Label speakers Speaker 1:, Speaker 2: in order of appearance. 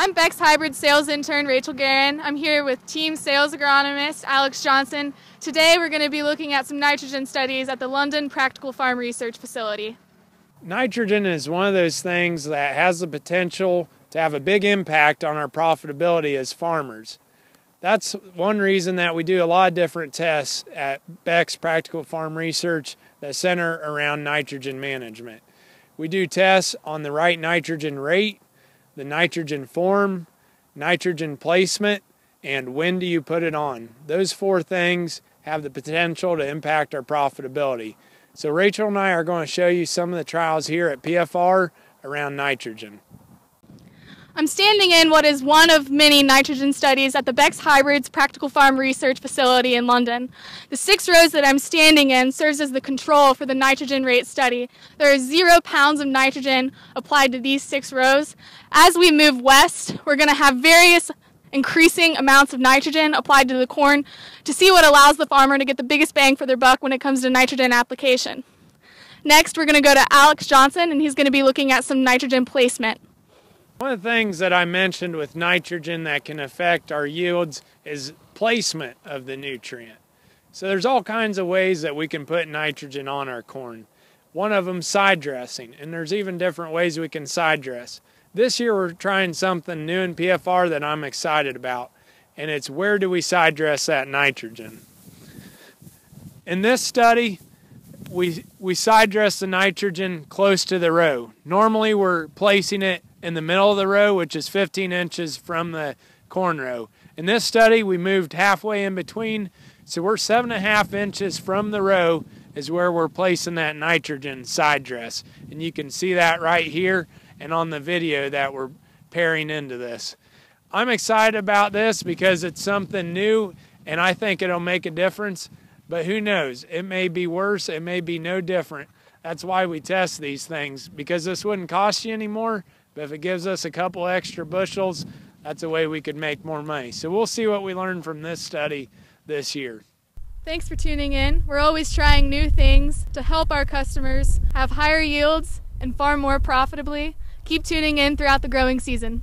Speaker 1: I'm Beck's hybrid sales intern, Rachel Guerin. I'm here with team sales agronomist, Alex Johnson. Today we're going to be looking at some nitrogen studies at the London Practical Farm Research Facility.
Speaker 2: Nitrogen is one of those things that has the potential to have a big impact on our profitability as farmers. That's one reason that we do a lot of different tests at Beck's Practical Farm Research that center around nitrogen management. We do tests on the right nitrogen rate, the nitrogen form, nitrogen placement, and when do you put it on. Those four things have the potential to impact our profitability. So Rachel and I are going to show you some of the trials here at PFR around nitrogen.
Speaker 1: I'm standing in what is one of many nitrogen studies at the Beck's Hybrids Practical Farm Research Facility in London. The six rows that I'm standing in serves as the control for the nitrogen rate study. There are zero pounds of nitrogen applied to these six rows. As we move west, we're going to have various increasing amounts of nitrogen applied to the corn to see what allows the farmer to get the biggest bang for their buck when it comes to nitrogen application. Next, we're going to go to Alex Johnson, and he's going to be looking at some nitrogen placement.
Speaker 2: One of the things that I mentioned with nitrogen that can affect our yields is placement of the nutrient. So there's all kinds of ways that we can put nitrogen on our corn. One of them side dressing, and there's even different ways we can side dress. This year we're trying something new in PFR that I'm excited about, and it's where do we side dress that nitrogen. In this study, we, we side dress the nitrogen close to the row. Normally we're placing it in the middle of the row, which is 15 inches from the corn row. In this study, we moved halfway in between, so we're seven and a half inches from the row is where we're placing that nitrogen side dress. And you can see that right here and on the video that we're pairing into this. I'm excited about this because it's something new and I think it'll make a difference, but who knows? It may be worse, it may be no different. That's why we test these things because this wouldn't cost you anymore. But if it gives us a couple extra bushels, that's a way we could make more money. So we'll see what we learn from this study this year.
Speaker 1: Thanks for tuning in. We're always trying new things to help our customers have higher yields and farm more profitably. Keep tuning in throughout the growing season.